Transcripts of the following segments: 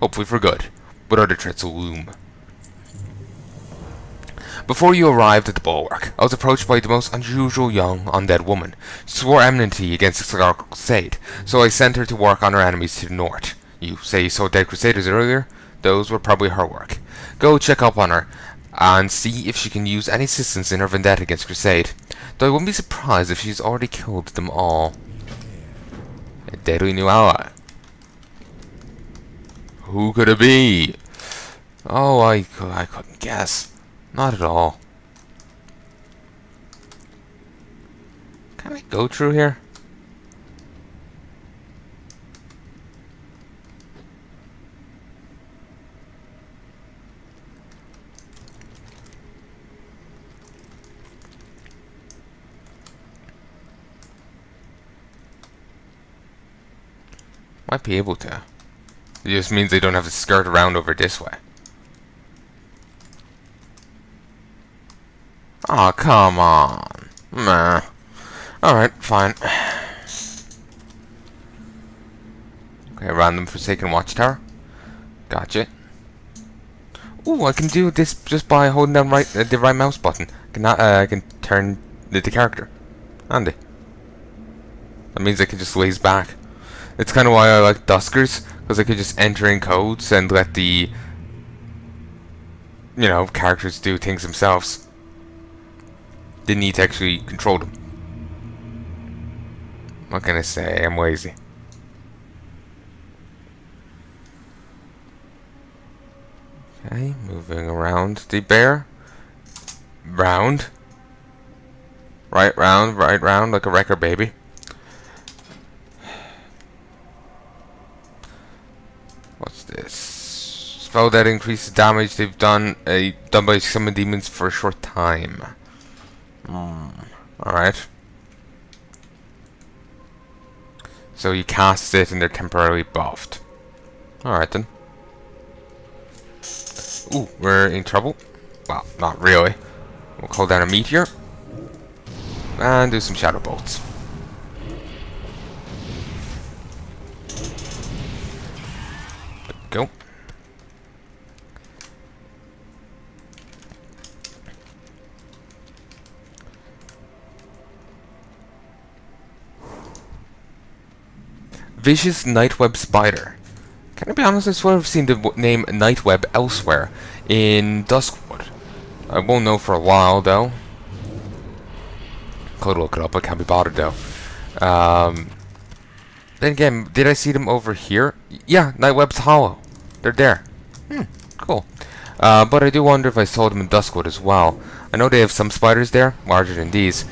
hopefully for good, but other threats loom. Before you arrived at the bulwark, I was approached by the most unusual young undead woman. She swore enmity against the Scarlet Crusade, so I sent her to work on her enemies to the north. You say you saw dead Crusaders earlier? Those were probably her work. Go check up on her, and see if she can use any assistance in her vendetta against Crusade. Though I wouldn't be surprised if she's already killed them all. A deadly new ally. Who could it be? Oh, I, I couldn't guess. Not at all. Can I go through here? Might be able to. It just means they don't have to skirt around over this way. oh, come on. Nah. Alright, fine. Okay, random Forsaken Watchtower. Gotcha. Ooh, I can do this just by holding down right uh, the right mouse button. I can, uh, I can turn the, the character. Handy. That means I can just laze back. It's kind of why I like Duskers, because I could just enter in codes and let the, you know, characters do things themselves. Didn't need to actually control them. What can I say? I'm lazy. Okay, moving around the bear. Round. Right round, right round, like a wrecker baby. What's this? Spell that increases damage they've done uh, done by summon demons for a short time. Mm. Alright. So you cast it and they're temporarily buffed. Alright then. Ooh, we're in trouble. Well, not really. We'll call down a meteor. And do some shadow bolts. Go. Vicious Nightweb Spider. Can I be honest, I swear I've seen the name Nightweb elsewhere in Duskwood. I won't know for a while, though. Could look it up, I can't be bothered, though. Um, then again, did I see them over here? Yeah, Nightweb's Hollow. They're there. Hmm, cool. Uh, but I do wonder if I saw them in Duskwood as well. I know they have some spiders there, larger than these.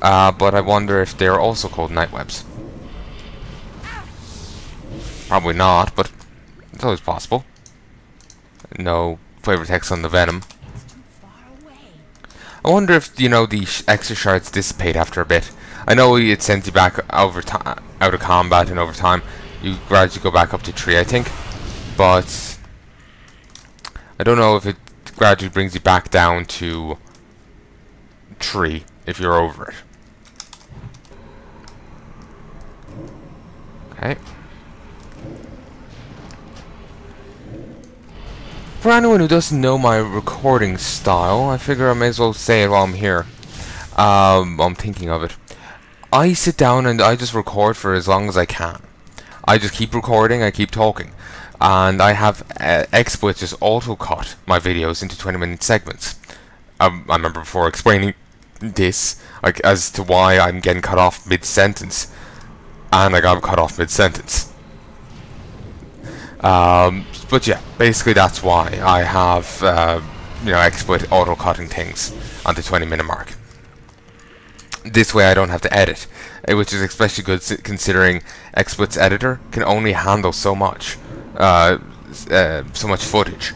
Uh, but I wonder if they're also called Nightwebs. Probably not, but it's always possible. No flavor text on the venom. I wonder if, you know, the extra shards dissipate after a bit. I know it sends you back over time, out of combat and over time. You gradually go back up to 3, I think. But I don't know if it gradually brings you back down to 3 if you're over it. Okay. For anyone who doesn't know my recording style, I figure I may as well say it while I'm here. Um, I'm thinking of it. I sit down and I just record for as long as I can. I just keep recording, I keep talking. And I have uh, XSplit just auto-cut my videos into 20 minute segments. Um, I remember before explaining this, like, as to why I'm getting cut off mid-sentence. And I got cut off mid-sentence. Um, but yeah, basically that's why I have, uh, you know, XSplit auto-cutting things on the 20 minute mark. This way I don't have to edit, eh, which is especially good considering XSplit's editor can only handle so much, uh, uh, so much footage.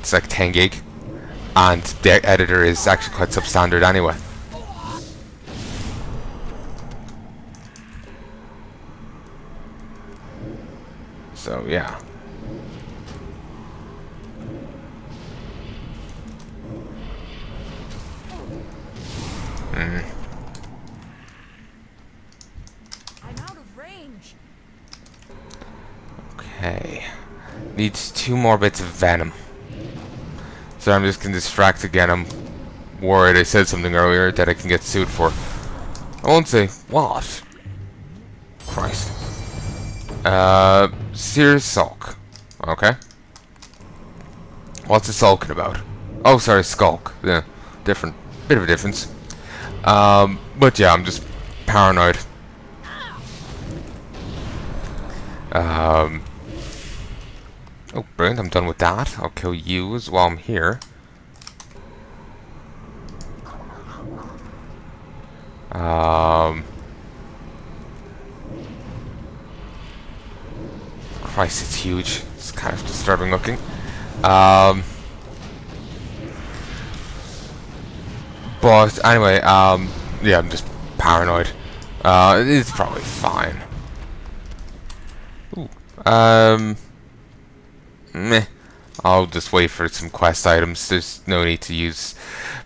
It's like 10 gig, and the editor is actually quite substandard anyway. So yeah. I'm out of range. Okay. Needs two more bits of venom. So I'm just gonna distract again. I'm worried I said something earlier that I can get sued for. I won't say what. Christ. Uh, serious sulk. Okay. What's it sulking about? Oh, sorry, skulk. Yeah, different. Bit of a difference. Um, but yeah, I'm just paranoid. Um, oh, brilliant, I'm done with that. I'll kill you as while I'm here. Um, Christ, it's huge. It's kind of disturbing looking. Um, but anyway, um, yeah, I'm just paranoid. Uh, it's probably fine. Ooh. Um, meh. I'll just wait for some quest items. There's no need to use.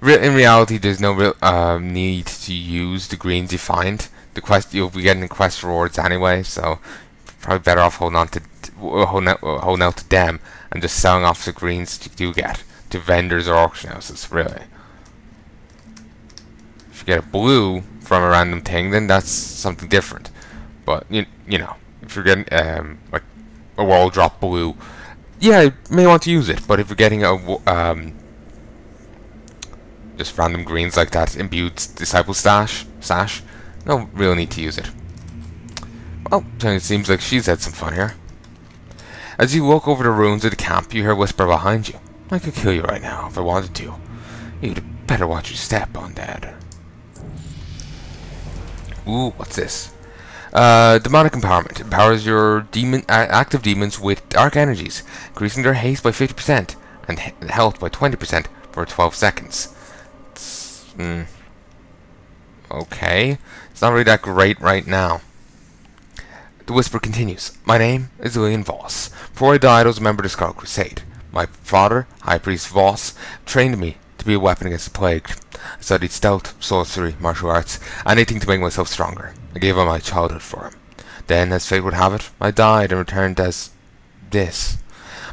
Re in reality, there's no real um, need to use the greens you find. The quest you'll be getting quest rewards anyway, so probably better off holding on to holding out, holding out to them and just selling off the greens that you do get to vendors or auction houses. Really, if you get a blue from a random thing, then that's something different. But you you know, if you're getting um, like a world drop blue yeah, you may want to use it, but if you're getting a um, just random greens like that imbued disciple stash sash, no real need to use it. Well, it seems like she's had some fun here. As you walk over the ruins of the camp, you hear a whisper behind you. I could kill you right now if I wanted to. You'd better watch your step, on Undead. Ooh, what's this? Uh, demonic empowerment empowers your demon uh, active demons with dark energies, increasing their haste by 50% and he health by 20% for 12 seconds. Mm, okay, it's not really that great right now. The whisper continues. My name is Lillian Voss. Before I died, I was a member of the Scarlet Crusade. My father, High Priest Voss, trained me be a weapon against the plague. I studied stealth, sorcery, martial arts, anything to make myself stronger. I gave up my childhood for him. Then, as fate would have it, I died and returned as this.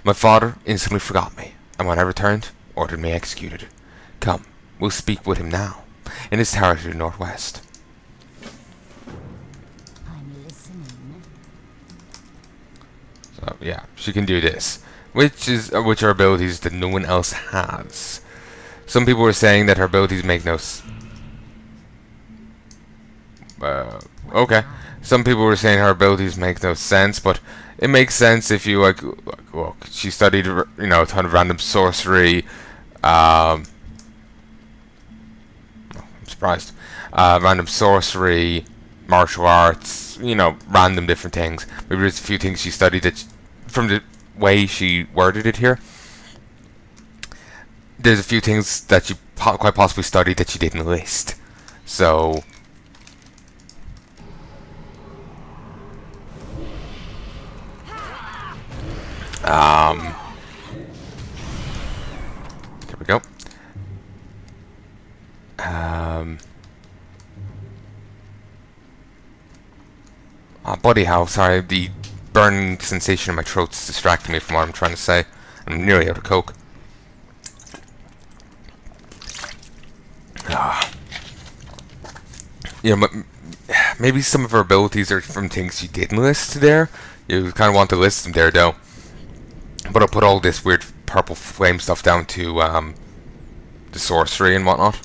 My father instantly forgot me, and when I returned, ordered me executed. Come, we'll speak with him now, in his tower to the northwest. I'm listening. So yeah, she can do this, which is which are abilities that no one else has. Some people were saying that her abilities make no. Uh, okay. Some people were saying her abilities make no sense, but it makes sense if you like. Well, she studied, you know, a ton of random sorcery. Um, I'm surprised. Uh, random sorcery, martial arts, you know, random different things. Maybe there's a few things she studied that, she, from the way she worded it here, there's a few things that you po quite possibly studied that you didn't list. So, um, there we go. Um, oh, bloody hell, sorry, the burning sensation in my throat's distracting me from what I'm trying to say. I'm nearly out of coke. Ah. You know, maybe some of her abilities are from things she didn't list there. You kind of want to list them there, though. But I'll put all this weird purple flame stuff down to um, the sorcery and whatnot.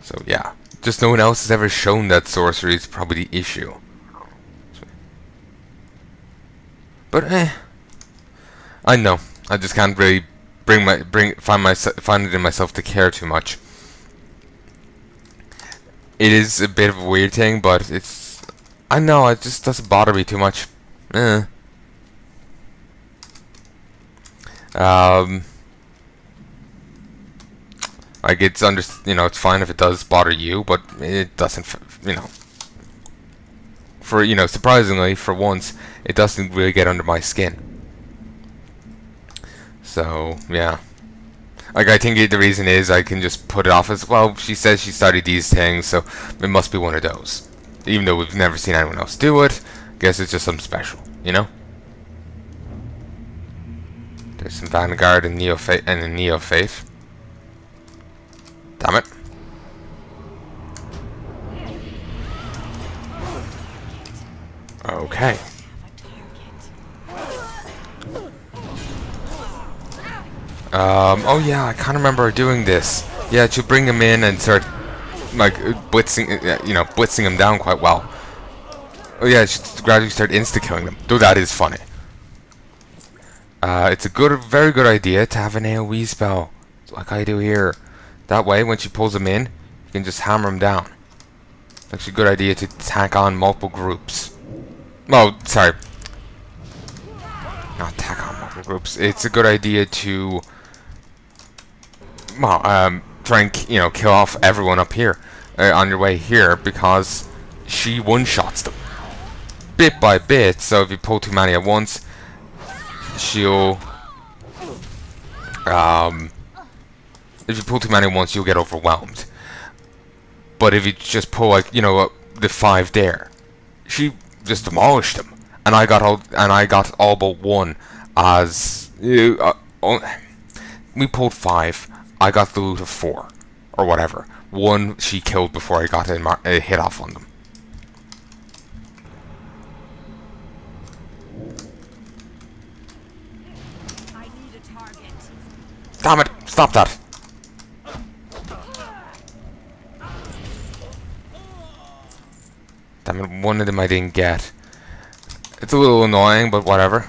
So yeah, just no one else has ever shown that sorcery is probably the issue. But eh, I know. I just can't really bring my bring find my find it in myself to care too much. It is a bit of a weird thing, but it's I know it just doesn't bother me too much. Eh. Um. Like it's under, you know, it's fine if it does bother you, but it doesn't, you know. For you know, surprisingly, for once, it doesn't really get under my skin. So, yeah. Like, I think the reason is I can just put it off as, well, she says she studied these things, so it must be one of those. Even though we've never seen anyone else do it, I guess it's just something special, you know? There's some Vanguard and Neophyte and a Neophyte. Damn it. Okay. Um, oh yeah, I can't remember doing this. Yeah, to bring him in and start, like, blitzing, uh, you know, blitzing him down quite well. Oh yeah, just gradually start insta-killing them. Though that is funny. Uh, it's a good, very good idea to have an AoE spell, like I do here. That way, when she pulls them in, you can just hammer them down. It's actually a good idea to tack on multiple groups. Well, sorry. Not tack on multiple groups. It's a good idea to well, um, try and you know kill off everyone up here uh, on your way here because she one-shots them bit by bit. So if you pull too many at once, she'll um, if you pull too many at once, you'll get overwhelmed. But if you just pull like you know uh, the five there, she just demolished them, and I got all and I got all but one as uh, uh, we pulled five I got the loot of four, or whatever. One she killed before I got a, a hit off on them. Damn it! Stop that! Damn it, one of them I didn't get. It's a little annoying, but whatever.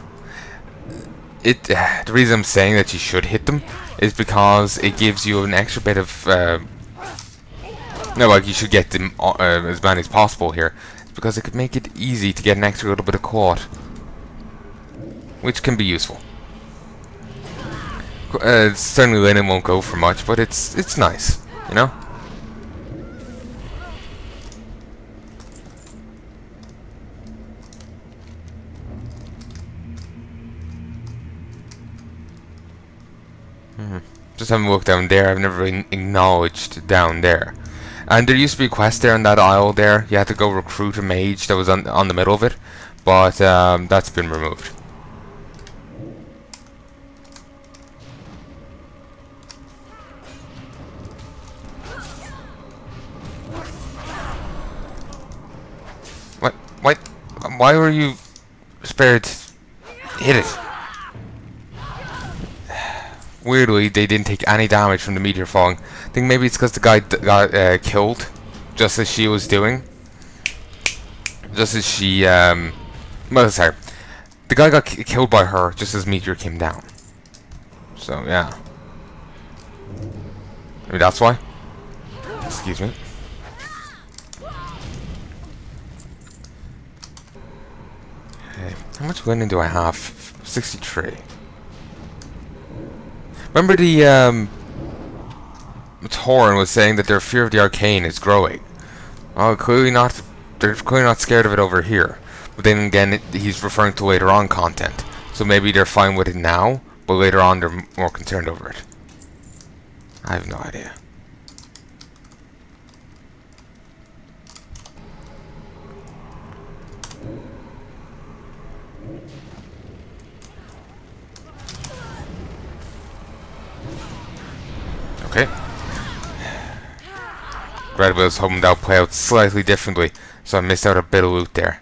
It. Uh, the reason I'm saying that you should hit them is because it gives you an extra bit of uh, no, like you should get them uh, as many as possible here. It's because it could make it easy to get an extra little bit of quad, which can be useful. Uh, certainly, Linen won't go for much, but it's it's nice, you know. Just haven't looked down there. I've never been acknowledged down there. And there used to be a quest there in that aisle there. You had to go recruit a mage that was on, on the middle of it. But um, that's been removed. What? What? Why were you spared? Hit it. Weirdly, they didn't take any damage from the meteor falling. I think maybe it's because the guy got uh, killed just as she was doing. Just as she, um... Well, sorry. The guy got killed by her just as meteor came down. So, yeah. Maybe that's why. Excuse me. How much linen do I have? 63. Remember the um, was saying that their fear of the arcane is growing. Oh, clearly not. They're clearly not scared of it over here. But then again, he's referring to later on content. So maybe they're fine with it now, but later on they're more concerned over it. I have no idea. Okay. Red was hoping that would play out slightly differently, so I missed out a bit of loot there.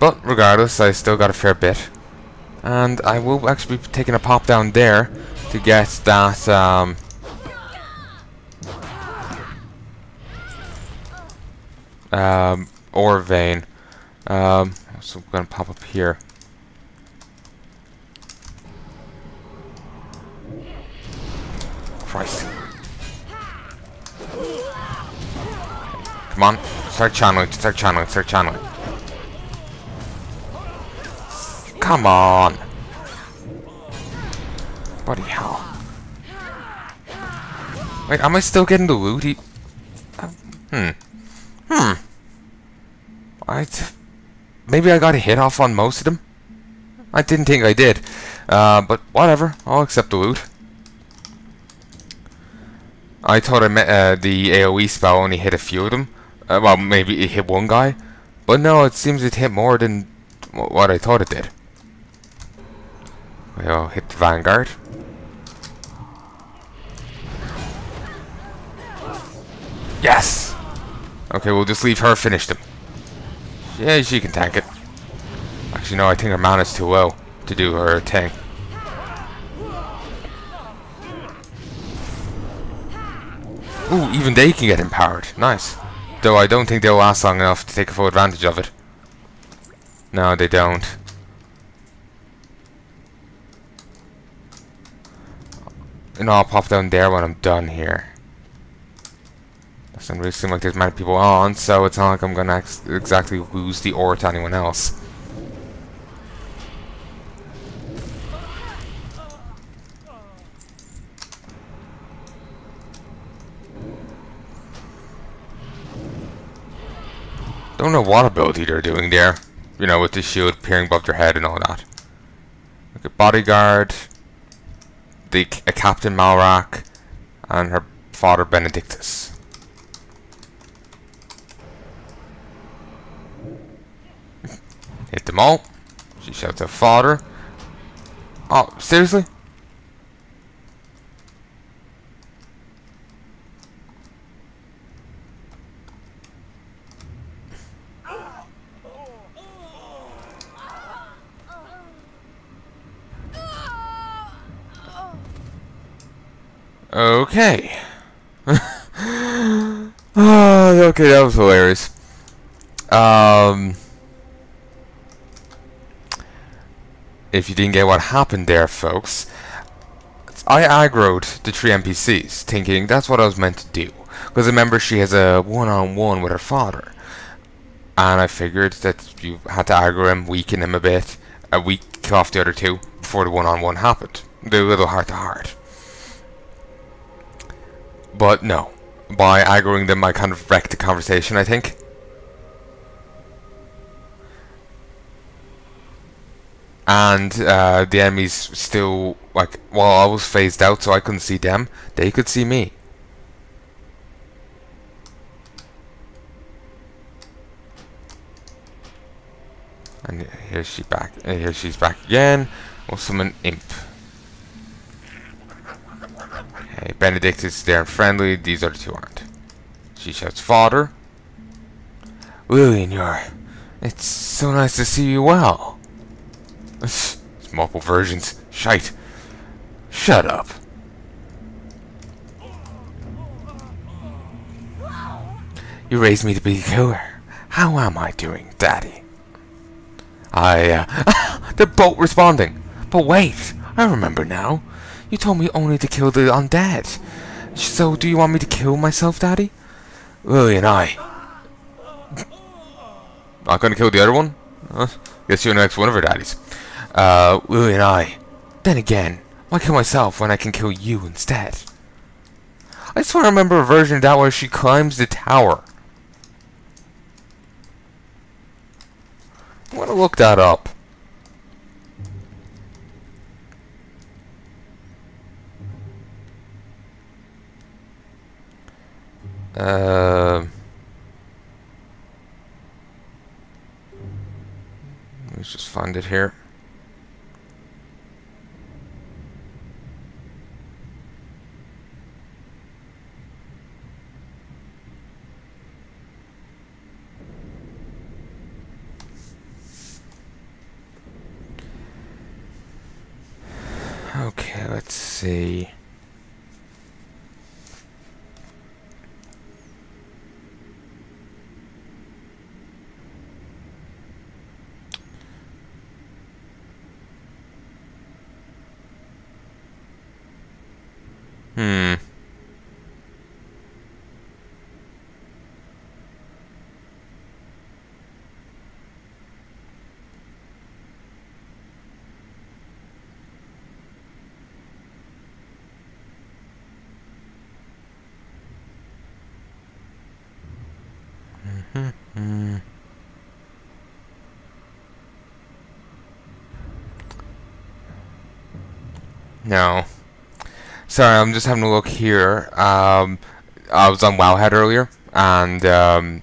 But regardless, I still got a fair bit. And I will actually be taking a pop down there to get that um, um, ore vein. Um, so I'm gonna pop up here. Christ. Come on. Start channeling, start channeling, start channeling. Come on. Bloody hell. Wait, am I still getting the loot? Hmm. Hmm. I... Maybe I got a hit off on most of them? I didn't think I did. Uh, but whatever. I'll accept the loot. I thought met, uh, the AoE spell only hit a few of them. Uh, well, maybe it hit one guy. But no, it seems it hit more than what I thought it did. Well, hit the Vanguard. Yes! Okay, we'll just leave her finish them. Yeah, she can tank it. Actually, no, I think her mana's too low to do her thing. Ooh, even they can get empowered. Nice. Though I don't think they'll last long enough to take full advantage of it. No, they don't. And I'll pop down there when I'm done here. Doesn't really seem like there's many people on, so it's not like I'm gonna ex exactly lose the ore to anyone else. Know what ability they're doing there. You know, with the shield peering above their head and all that. Look at Bodyguard, the a Captain Melrache, and her father Benedictus. Hit them all. She shouts at father. Oh, seriously? Okay. Ah, okay, that was hilarious. Um, if you didn't get what happened there, folks, I aggroed the three NPCs, thinking that's what I was meant to do. Because remember, she has a one-on-one with her father. And I figured that you had to aggro him, weaken him a bit, a weak off the other two, before the one-on-one happened. The little heart-to-heart. But no. By aggroing them, I kind of wrecked the conversation, I think. And uh, the enemies still, like, while I was phased out so I couldn't see them, they could see me. And here she back. Here she's back again. We'll summon Imp. Okay, Benedict is there and friendly. These other two aren't. She shouts, "Father." Lillian, you're. It's so nice to see you well. It's multiple versions. Shite. Shut up. You raised me to be a killer. How am I doing, Daddy? I, uh, they're both responding. But wait, I remember now. You told me only to kill the undead. So, do you want me to kill myself, Daddy? Lily and I. Not gonna kill the other one? Huh? Guess you're the next one of her daddies. Uh, and I. Then again, why kill myself when I can kill you instead? I swear I remember a version of that where she climbs the tower. I'm gonna look that up. Uh, let's just find it here. Okay, let's see. Hmm. Hmm. No. Sorry, I'm just having a look here. Um, I was on Wowhead earlier, and um,